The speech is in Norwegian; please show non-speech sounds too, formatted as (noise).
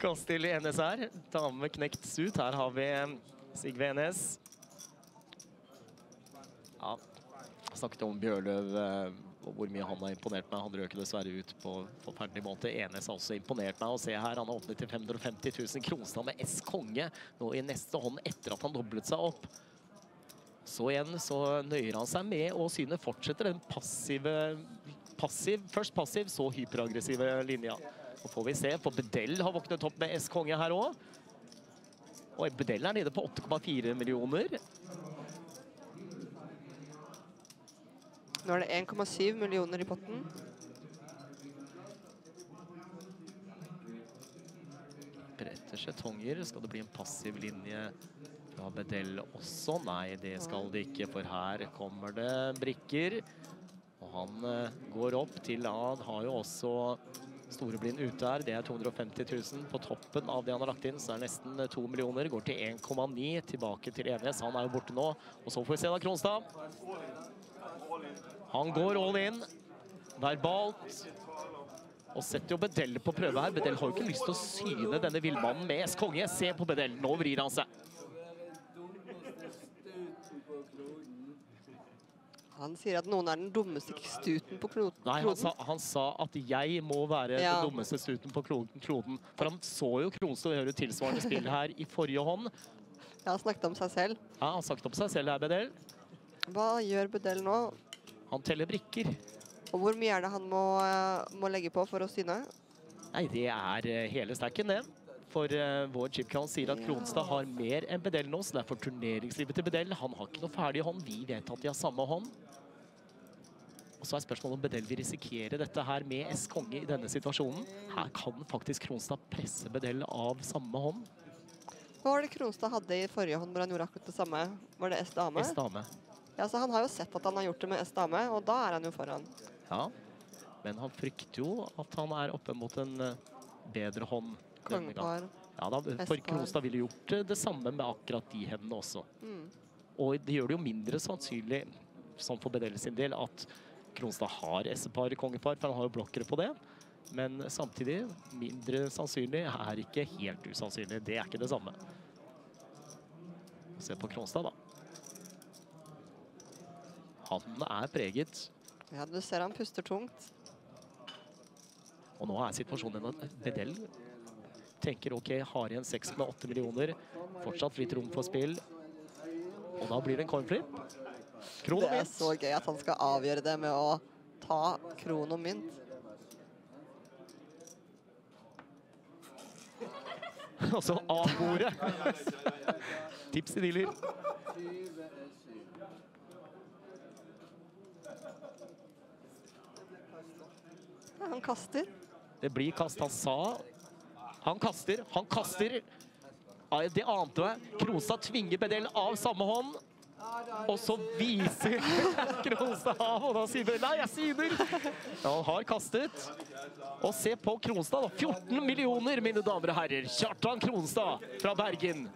Kastil Enes her. Dame knekt ut. Her har vi Sigve Enes. Ja, snakket om Bjørløv eh, og hvor mye han har imponert meg. Han røker dessverre ut på forferdelig måte. Enes har også imponert meg Og se her. Han har åpnet til 550 000 kroner med S konge nå i neste hånd etter at han doblet seg opp. Så igjen så nøyer han seg med og syne fortsetter den passive, passiv, først passiv, så hyperaggressive linja. Så får vi se, for Bedell har våknet opp med S konge her også. Og Bedell er nede på 8,4 millioner. Nå er det 1,7 millioner i potten. Bretter skjetonger. Skal det bli en passiv linje fra Bedell også? Nei, det skal det ikke, for her kommer det brikker. Og han uh, går opp til Han har jo også Storeblind ute her. Det er 250 000 på toppen av det han har lagt inn. Så er det nesten 2 millioner. Går til 1,9. Tilbake til Enes. Han er jo borte nå. Og så får vi se da Kronstad. Han går all in. Verbalt. Og setter jo Bedell på prøve her. Bedell har jo ikke lyst til å syne denne villmannen med S-konge. Se på Bedell. Nå vrir han seg. Han sier at noen er den dummeste stuten på kloden. Nei, han sa, han sa at jeg må være Ja. den dummeste stuten på kloden. For han så jo Kronstø gjøre tilsvarende spill her i forrige hånd. Ja, han snakket om seg selv. Ja, han snakket om seg selv her, Bedell. Hva gjør Bedell nå? Han teller brikker. Og hvor mye er det han må, eh, må legge på for å syne? Nei, det er eh, hele stacken, det. For uh, vår chipcount sier at Kronstad har mer enn Bedell nå, så det er for turneringslivet til Bedell. Han har ikke noe ferdig hånd. Vi vet at de har samme hånd. Og så er spørsmålet om Bedell vil risikere dette her med S-konge i denne situasjonen. Her kan faktisk Kronstad presse Bedell av samme hånd. Hva var det Kronstad hadde i forrige hånd hvor han gjorde akkurat det samme? Var det S-dame? S-dame. Ja, så han har jo sett at han har gjort det med S-dame, og da er han jo foran. Ja, men han frykter jo at han er oppe mot en eh, bedre hånd. Kongepar. Ja, da, for S-par. Kronstad ville gjort eh, det samme med akkurat de hendene også. Mm. Og det gjør det jo mindre sannsynlig, sånn for Bedell sin del, at Kronstad har S-par kongepar, for han har jo blokkere på det. Men samtidig, mindre sannsynlig er ikke helt usannsynlig. Det er ikke det samme. Se på Kronstad, da. Han er preget. Ja, du ser han puster tungt. Og nå er situasjonen at Bedell tenker ok, har igjen 6 med 8 millioner. Fortsatt fritt rom for spill. Og da blir det en coinflip. Kron Det er så gøy at han skal avgjøre det med å ta kron og mynt. Og (laughs) så av bordet. Tips til dealer. Ja, han kaster. Det blir kast. Han sa Han kaster. Han kaster. Det ante jeg. Kronstad tvinger Bedell av samme hånd. Og så viser (laughs) Kronstad av, og da sier Bedell nei, jeg syner! Han har kastet. Og se på Kronstad, da. 14 millioner, mine damer og herrer. Kjartan Kronstad fra Bergen.